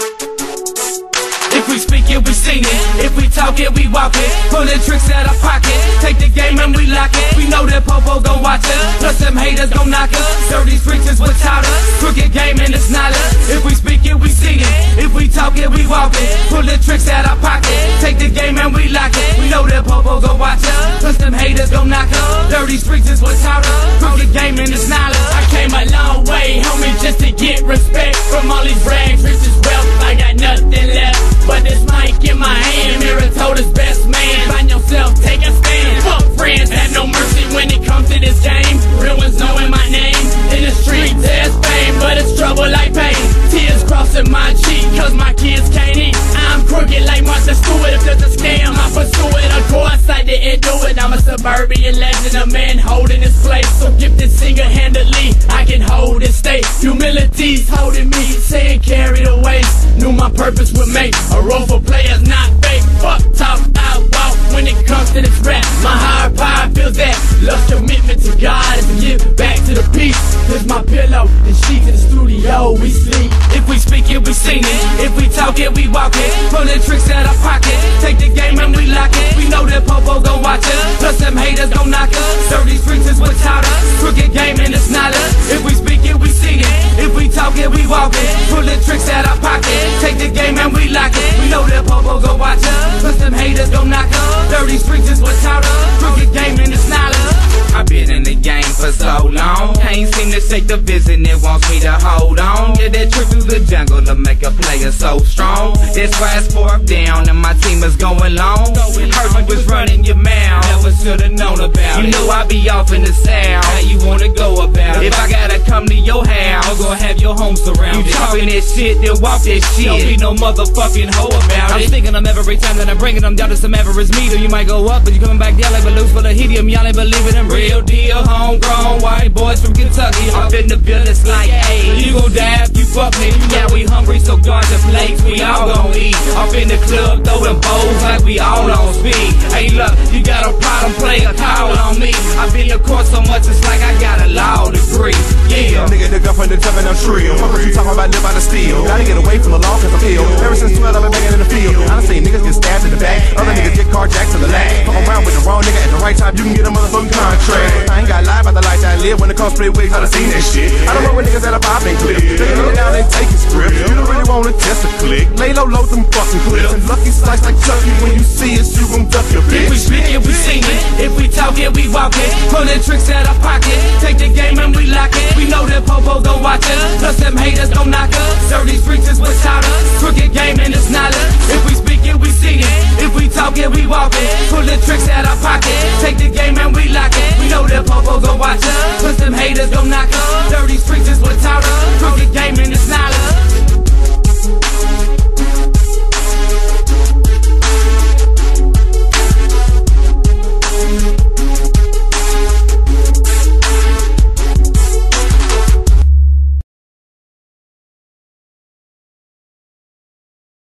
If we speak it, we sing it. If we talk it, we walk it. Pulling tricks out our pocket. Take the game and we lock it. We know that Popo gon' watch us. Plus them haters gon' knock us. Dirty streets is what taught us. Crooked game and it's not us. If we speak it, we sing it. If we talk it, we walk it. Pulling tricks out our pocket. Take the game and we lock it. We know that Popo gon' watch us. Plus them haters gon' knock us. Dirty streets is what taught us. Crossing my cheek, cause my kids can't eat. I'm crooked like Martha Stewart. If there's a scam, I pursue it. Of course, I didn't do it. I'm a suburban legend, a man holding his place. So gifted single handedly, I can hold and stay. Humility's holding me, saying carry the weight. Knew my purpose would make a role for players, not fake. Fuck talk, I walk when it comes to this rap. My higher power feels that. Love commitment to God is to give back to the peace. Here's my pillow, and she to the studio, we speak it. If we talk it, we walk it. Pulling tricks out our pocket. Take the game and we lock it. We know that Popo gon' watch us. Plus them haters gon' knock us. Dirty streets is taught us. Crooked game and it's not us. If we speak it, we see it. If we talk it, we walk it. Pulling tricks out our pocket. Take the game and we lock it. We know that Popo gon' watch us. Plus them haters gon' knock us. To the vision it wants me to hold on. Yeah, that trip through the jungle to make a player so strong. That's why it's fourth down and my team is going long. Heard you was running your mouth. Never should've known about it. You know I be off in the south. How you wanna go about it? If I gotta come to your house, I'm gonna have your home surrounded. You talking that shit, then walk that shit. Don't be no motherfucking hoe about I'm it. thinking them every time that I'm bringing them down to some Everest meter. You might go up, but you coming back down like balloons for the helium. Y'all ain't believe it. I'm real deal, homegrown white boys from Kentucky. Up in the buildings like, hey, You gon' die if you fuck me. Yeah, we hungry, so guard the plates, we all gon' eat. Up in the club, throw them bowls like we all on speed. Hey, look, you got a problem, play a call on me. I've been to court so much, it's like I got a law degree. Yeah. The jumping, I'm shrill. Fuck what you talking about, live by the steel. Gotta get away from the law, cause I'm ill. Ever since 12, I've been banging in the field. Seen niggas get stabbed in the back. Other niggas get carjacked to the lag. Fuck around with the wrong nigga at the right time, you can get a motherfucking contract. I ain't got lie about the life that I live when it comes split wigs, I done seen that shit. I don't know with niggas that are popping clip. Nigga, look down and take his grip. You don't really wanna test a click. Lay low, load them fucking clips. And lucky slice like Chucky, when you see us, you gon' duck your bitch. If we speak it, we sing it. If we talk it, we walk it. Pulling tricks out our pocket. Take the game and knock us. Dirty streets is taught us. Crooked game and it's not us. If we speak it, we see it. If we talk it, we walk it. Pulling tricks out our pocket. Take the game and we lock it. We know that Popo gon' watch us. Plus them haters gon' knock us.